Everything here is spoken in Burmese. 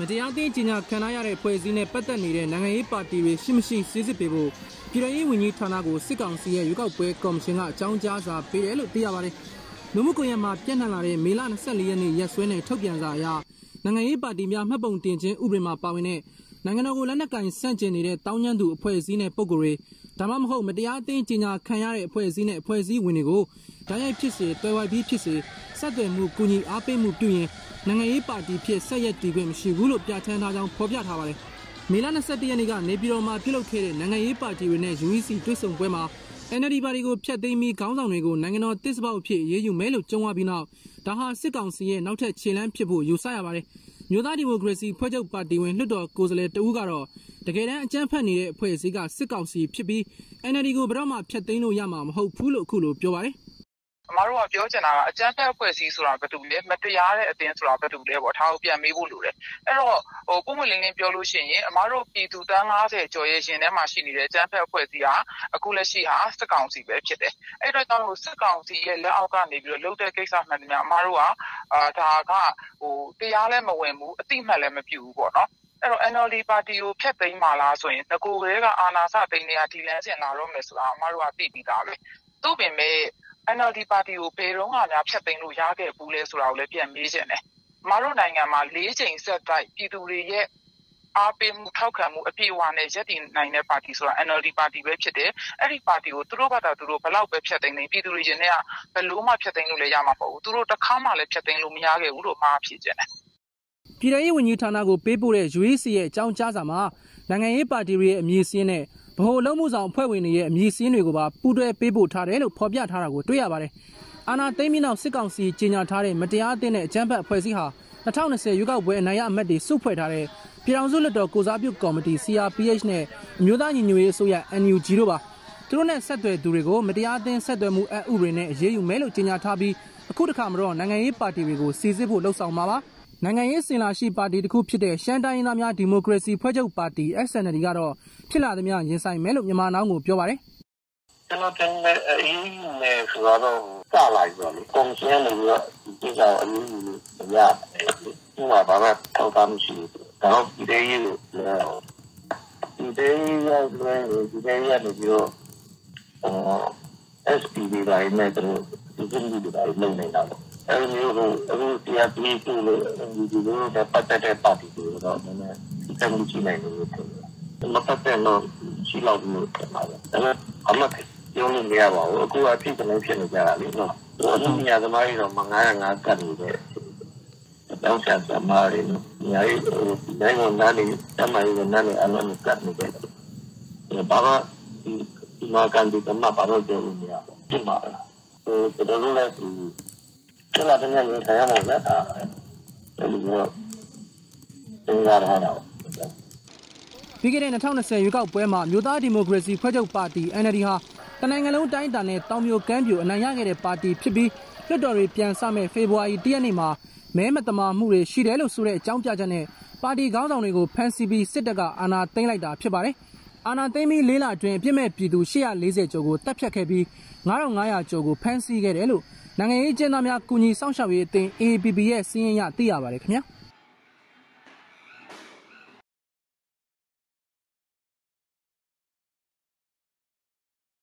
မတရားသင်းကြီးညာခံရတဲ့ဖွဲ့စည်းနဲ့ပတ်သက်နေတဲ့နိုင်ငံရေးပါတီတွေရှိမရှိစစ်စစ်ပေးဖို့ပြည်ထောင်ရေးဝန်ကြီးဌာနကိုစစ်ကောင်စီရဲ့ရွေးကောက်ပွဲကော်မရှင်ကအကြောင်းကြားစာပေးတယ်လို့သိရပါတယ်။လူမှုကွန်ရက်မှာပြန့်နှံ့လာတဲ့မေလ24ရက်နေ့ရက်စွဲနဲ့ထုတ်ပြန်စာအရနိုင်ငံရေးပါတီများမှတ်ပုံတင်ခြင်းဥပဒေမှာပါဝင်တဲ့နိုင်ငံတော်ကိုလက်နက်ကင်ဆန့်ကျင်နေတဲ့တောင်းကျမ်းသူအဖွဲ့အစည်းနဲ့ပုဂ္ဂိုလ်တွေ ဒါမှမဟုတ်မတရားသင်းကြီးညာခံရတဲ့အဖွဲ့အစည်းနဲ့အဖွဲ့အစည်းဝင်တွေကိုဓာတ်ရိုက်ဖြစ်စေတွယ်ဝိုက်ပြီးဖြစ်စေဆက်သွယ်မှုကူညီအားပေးမှုပြုရင်နိုင်ငံရေးပါတီဖြစ်ဆက်ရက်တည်ခွင့်မရှိဘူးလို့ပြဋ္ဌာန်းထားကြောင်းဖော်ပြထားပါတယ်။မေလ22ရက်နေ့ကနေပြည်တော်မှာပြုလုပ်ခဲ့တဲ့နိုင်ငံရေးပါတီတွေနဲ့ UEC တွေ့ဆုံပွဲမှာ NLD ပါတီကိုဖျက်သိမ်းပြီးခေါင်းဆောင်တွေကိုနိုင်ငံတော်တစ်စပေါက်ဖြစ်ရေးယူမယ်လို့ကြုံရပြီးနောက်ဒါဟာစစ်ကောင်စီရဲ့နောက်ထပ်ခြေလှမ်းဖြစ်ဖို့ယူဆရပါတယ်။မြို့သားဒီမိုကရေစီဖွဲ့ချုပ်ပါတီဝင်လွှတ်တော်ကိုယ်စားလှယ်တဦးကတော့ တကယ်တမ်းအကြမ်းဖက်နေတဲ့အဖွဲ့အစည်းကစစ်ကောင်စီဖြစ်ပြီး NLD ကိုဘယ်တော့မှဖျက်သိမ်းလို့ရမှာမဟုတ်ဘူးလို့အခုလိုပြောပါတယ်။အမားတို့ကပြောချင်တာကအကြမ်းဖက်အဖွဲ့အစည်းဆိုတာဘာတူလဲမတရားတဲ့အသင်းဆိုတာဘာတူလဲပေါ့ဒါကိုပြန်မေးဖို့လိုတယ်အဲ့တော့ဟိုပုံမှန်လင်းလင်းပြောလို့ရှိရင်အမားတို့ပြည်သူတန်း90ကျော်ရဲ့ရှင်ထဲမှာရှိနေတဲ့အကြမ်းဖက်အဖွဲ့အစည်းဟာအခုလက်ရှိဟာစစ်ကောင်စီပဲဖြစ်တယ်အဲ့တော့ကြောင့်လို့စစ်ကောင်စီရဲ့လက်အောက်ကနေပြီးတော့လှုပ်တဲ့ကိစ္စမှန်တယ်များအမားတို့ကအာဒါကဟိုတရားလည်းမဝင်ဘူးအတိမတ်လည်းမပြုဘူးပေါ့နော်အဲ့တော့ NLD ပါတီကို ဖျက်သိမ်းပါလားဆိုရင်ငကိုကလေးက အာနာစသိန်းတွေကဒီလန်းစင်လာတော့မယ်ဆိုတာ အမတို့က သိပြီးသားပဲ သို့ပင်မဲ့ NLD ပါတီကို ဘယ်တော့မှများ ဖျက်သိမ်းလို့ ရခဲ့ဘူးလဲဆိုတာကိုလည်း ပြန်မေးချင်တယ်။မတို့နိုင်ငံမှာ၄ချိန်ဆက်တိုက် ပြည်သူတွေရဲ့ အားပေးမှု ထောက်ခံမှု အပြည့်အဝနဲ့ရည်တည်နိုင်တဲ့ ပါတီဆိုတာ NLD ပါတီပဲ ဖြစ်တယ်။အဲ့ဒီပါတီကို သူတို့ဘာသာသူတို့ဘလောက်ပဲ ဖျက်သိမ်းနေပြည်သူတွေရင်ထဲက ဘယ်လို့မှ ဖျက်သိမ်းလို့လည်း ရမှာမဟုတ်ဘူး။သူတို့တစ်ခါမှလည်း ဖျက်သိမ်းလို့ မရခဲ့ဘူးလို့မှားဖြစ်ကြတယ်။ ပြည်ထောင်ရေးဝန်ကြီးဌာနကိုပေးပို့တဲ့ UEC ရဲ့အကြောင်းကြားစာမှာနိုင်ငံရေးပါတီတွေရဲ့အမည်စင်းနဲ့ဗဟိုလုံးမှုဆောင်အဖွဲ့ဝင်တွေရဲ့အမည်စင်းတွေကိုပါပူးတွဲပေးပို့ထားတယ်လို့ဖော်ပြထားတာကိုတွေ့ရပါတယ်။အာနာသိမ်းပြီးနောက်စစ်ကောင်စီကြေညာထားတဲ့မတရားအသင်းနဲ့အကြမ်းဖက်အဖွဲ့အစည်းဟာ2020ရွေးကောက်ပွဲအနိုင်ရအမတ်တွေစုဖွဲ့ထားတဲ့ပြည်ထောင်စုလက်တော်ကိုစားပြုကော်မတီ CRPH နဲ့အမျိုးသားညီညွတ်ရေးအစိုးရ NUG တို့ပါသူတို့နဲ့ဆက်သွယ်သူတွေကိုမတရားအသင်းဆက်သွယ်မှုအဥပဒေနဲ့အရေးယူမယ်လို့ကြေညာထားပြီးအခုတခါမှတော့နိုင်ငံရေးပါတီတွေကိုစီစစ်ဖို့လှုံ့ဆော်မှာပါ။ နိုင်ငံရေးစင်လာရှိပါတီတစ်ခုဖြစ်တဲ့ရှမ်းတိုင်းရင်းသားများဒီမိုကရေစီဖွဲ့ချုပ်ပါတီ SND ကတော့ဖြစ်လာသမျှရင်ဆိုင်မယ်လို့မြန်မာနောင်ကိုပြောပါတယ်ကျွန်တော်တင်တဲ့အရေးနဲ့ဆိုတော့စလိုက်တော့လေကွန်ဆယ်လို့ပြောဒီကောင်အရေးကြီးလို့ရတယ်ဒီမှာဘာမှထောက်ထားမရှိဘူးတော့ဒီဒေးကြီးလို့ဒီဒေးရောက်လွယ်ဒီဒေးရနေပြီးတော့အော် SPB တိုင်းနဲ့တို့ဒီကိစ္စတွေလုပ်နေတာပေါ့ အဲဒီမျိုးကိုအခုတရားပြီးပြုလို့ဒီလိုနဲ့ပတ်သက်တဲ့ပါတီတွေတော့နည်းနည်းတမ်းကြည့်နိုင်လို့ဖြစ်တယ်။မပတ်သက်တော့ရှိလောက်လို့ဖြစ်ပါလေ။ဒါပေမဲ့အမှတ်ပြောလို့မရပါဘူး။အခုအဖြစ်ကလည်းဖြစ်နေကြတာလေနော်။အခုညသမားတွေတော့မ905ကတ်နေတဲ့တောင်းဆက်သမားတွေနော်။ညာရေးနိုင်ငံသားတွေတမန်ရေးနားနဲ့အလုံးကတ်နေတယ်။ဘာမှဒီမှာကန်ဒီကမှဘာလို့ပြောလို့မရဘူး။ဒီမှာဟိုတော်တော်လေးဆ က်လာတဲ့ညနေထိုင်ရမှာလက်တာအဲဒီတော့သင်္ကာရတာပြီးခဲ့တဲ့2020ရွေးကောက်ပွဲမှာမြို့သားဒီမိုကရေစီဖွဲ့ချုပ်ပါတီ NLD ဟာတနိုင်ငံလုံးတိုင်းတာနဲ့တောင်မြို့ကမ်းပြိုအနိုင်ရခဲ့တဲ့ပါတီဖြစ်ပြီးလွှတ်တော်တွေပြန်ဆမဲ့ဖေဖော်ဝါရီ၁ရက်နေ့မှာမဲမတမာမှုတွေရှိတယ်လို့ဆိုတဲ့အကြောင်းပြချက်နဲ့ပါတီခေါင်းဆောင်တွေကိုဖမ်းဆီးပြီးစစ်တပ်ကအာဏာသိမ်းလိုက်တာဖြစ်ပါတယ်။ အာဏာသိမ်းပြီးလေးလအတွင်းအပြစ်မဲ့ပြည်သူ840ကျော်ကိုတပ်ဖြတ်ခဲ့ပြီး9500ကျော်ကိုဖမ်းဆီးခဲ့တယ်လို့နိုင်ငံရေးကျင်းသားများကူညီစောင့်ရှောက်ရေးအသင်း AAPP ရဲ့စီးရင်ရသိရပါတယ်ခင်ဗျာ။